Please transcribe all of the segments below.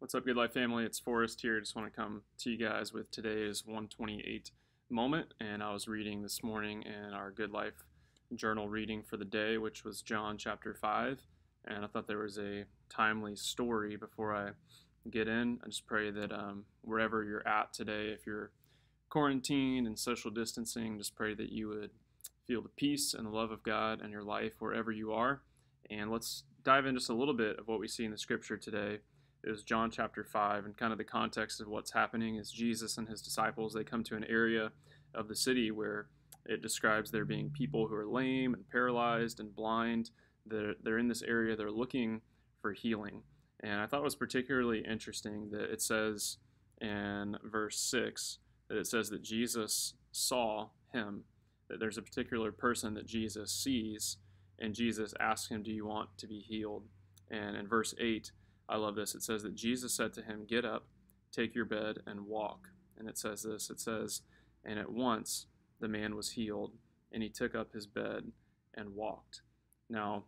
What's up, Good Life family? It's Forrest here. Just want to come to you guys with today's 128 moment. And I was reading this morning in our Good Life journal reading for the day, which was John chapter 5. And I thought there was a timely story before I get in. I just pray that um, wherever you're at today, if you're quarantined and social distancing, just pray that you would feel the peace and the love of God in your life wherever you are. And let's dive in just a little bit of what we see in the scripture today. Was John chapter 5, and kind of the context of what's happening is Jesus and his disciples, they come to an area of the city where it describes there being people who are lame and paralyzed and blind. They're, they're in this area, they're looking for healing. And I thought it was particularly interesting that it says in verse 6 that it says that Jesus saw him, that there's a particular person that Jesus sees and Jesus asks him, Do you want to be healed? And in verse 8, I love this. It says that Jesus said to him, Get up, take your bed, and walk. And it says this it says, And at once the man was healed, and he took up his bed and walked. Now,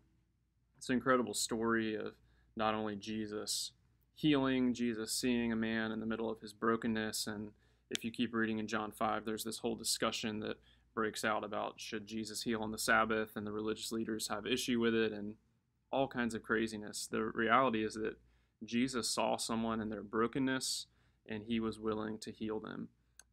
it's an incredible story of not only Jesus healing, Jesus seeing a man in the middle of his brokenness. And if you keep reading in John 5, there's this whole discussion that breaks out about should Jesus heal on the Sabbath, and the religious leaders have issue with it, and all kinds of craziness. The reality is that Jesus saw someone in their brokenness, and he was willing to heal them.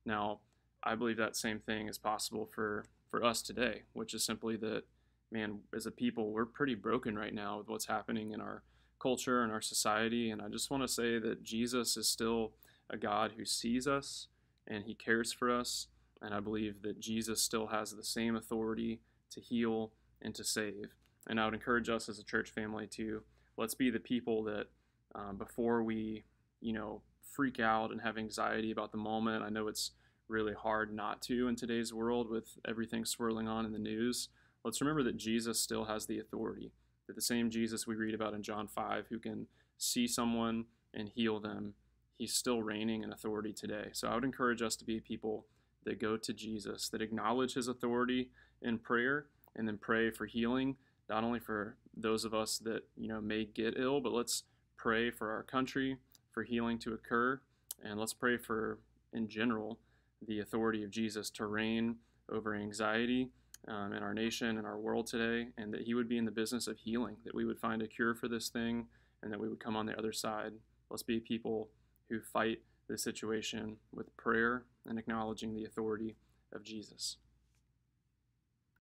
Now, I believe that same thing is possible for for us today, which is simply that, man, as a people, we're pretty broken right now with what's happening in our culture and our society, and I just want to say that Jesus is still a God who sees us and he cares for us and I believe that Jesus still has the same authority to heal and to save. And I would encourage us as a church family to let's be the people that um, before we, you know, freak out and have anxiety about the moment. I know it's really hard not to in today's world with everything swirling on in the news. Let's remember that Jesus still has the authority. That the same Jesus we read about in John 5, who can see someone and heal them, he's still reigning in authority today. So I would encourage us to be people that go to Jesus, that acknowledge his authority in prayer, and then pray for healing, not only for those of us that, you know, may get ill, but let's pray for our country, for healing to occur, and let's pray for, in general, the authority of Jesus to reign over anxiety um, in our nation and our world today, and that He would be in the business of healing, that we would find a cure for this thing, and that we would come on the other side. Let's be people who fight this situation with prayer and acknowledging the authority of Jesus.